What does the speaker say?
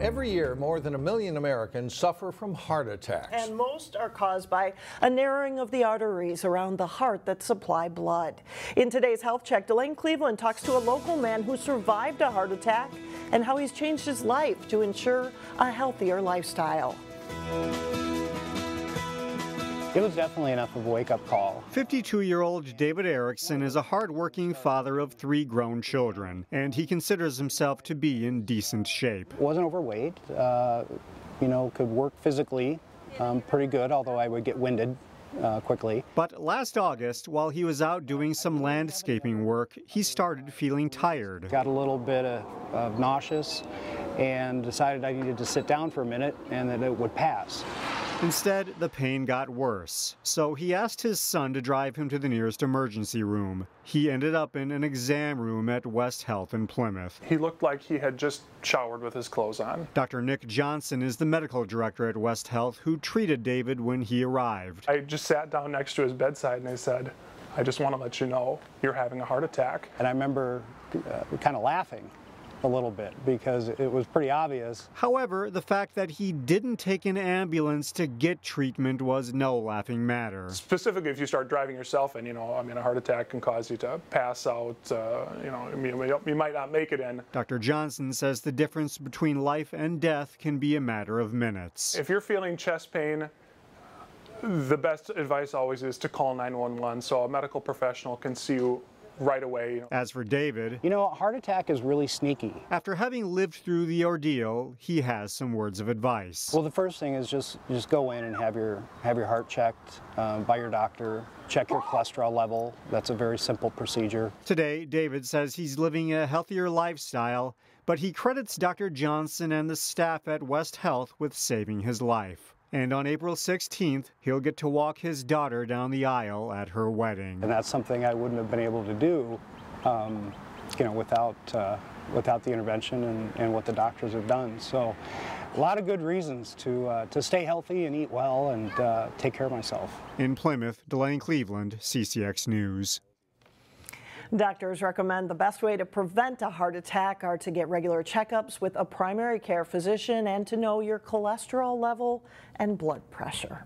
Every year, more than a million Americans suffer from heart attacks. And most are caused by a narrowing of the arteries around the heart that supply blood. In today's Health Check, Delane Cleveland talks to a local man who survived a heart attack and how he's changed his life to ensure a healthier lifestyle. It was definitely enough of a wake up call. 52 year old David Erickson is a hard working father of three grown children, and he considers himself to be in decent shape. Wasn't overweight, uh, you know, could work physically um, pretty good, although I would get winded uh, quickly. But last August, while he was out doing some landscaping work, he started feeling tired. Got a little bit of, of nauseous and decided I needed to sit down for a minute and that it would pass. Instead, the pain got worse, so he asked his son to drive him to the nearest emergency room. He ended up in an exam room at West Health in Plymouth. He looked like he had just showered with his clothes on. Dr. Nick Johnson is the medical director at West Health who treated David when he arrived. I just sat down next to his bedside and I said, I just want to let you know you're having a heart attack. And I remember uh, kind of laughing a little bit because it was pretty obvious. However, the fact that he didn't take an ambulance to get treatment was no laughing matter. Specifically, if you start driving yourself and, you know, I mean, a heart attack can cause you to pass out, uh, you know, I mean, you might not make it in. Dr. Johnson says the difference between life and death can be a matter of minutes. If you're feeling chest pain, the best advice always is to call 911 so a medical professional can see you right away. As for David, you know, a heart attack is really sneaky. After having lived through the ordeal, he has some words of advice. Well, the first thing is just just go in and have your have your heart checked um, by your doctor. Check your cholesterol level. That's a very simple procedure. Today, David says he's living a healthier lifestyle, but he credits Dr. Johnson and the staff at West Health with saving his life. And on April 16th, he'll get to walk his daughter down the aisle at her wedding. And that's something I wouldn't have been able to do, um, you know, without, uh, without the intervention and, and what the doctors have done. So a lot of good reasons to, uh, to stay healthy and eat well and uh, take care of myself. In Plymouth, Delane Cleveland, CCX News. Doctors recommend the best way to prevent a heart attack are to get regular checkups with a primary care physician and to know your cholesterol level and blood pressure.